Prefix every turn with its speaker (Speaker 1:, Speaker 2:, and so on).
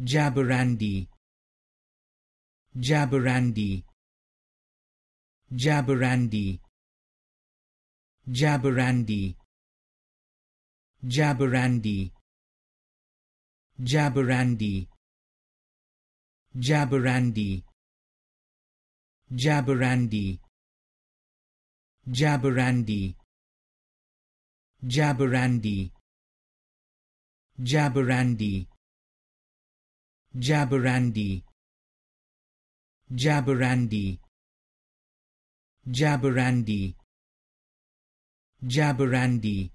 Speaker 1: Jabarandi Jabberandi Jabberandi Jabberandi Jabberandi Jabberandi Jabberandi Jabberandi Jabarandi Jabarandi Jabarandi Jabberandi Jabberandi Jabberandi Jabberandi